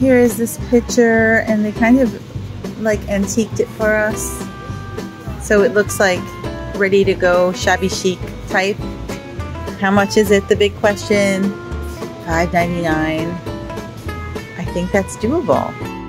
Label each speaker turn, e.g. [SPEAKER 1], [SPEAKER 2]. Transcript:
[SPEAKER 1] here is this picture and they kind of like antiqued it for us. So it looks like ready to go shabby chic type. How much is it? The big question. $5.99. I think that's doable.